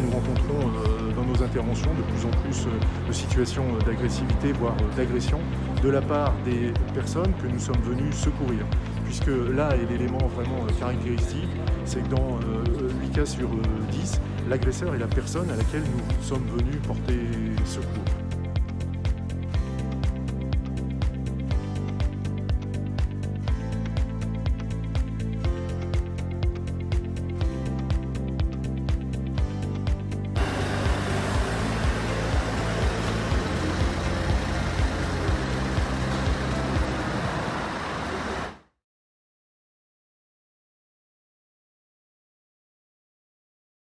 nous rencontrons euh, dans nos interventions de plus en plus euh, de situations euh, d'agressivité, voire d'agression, de la part des personnes que nous sommes venus secourir. Puisque là est l'élément vraiment caractéristique, c'est que dans 8 cas sur 10, l'agresseur est la personne à laquelle nous sommes venus porter.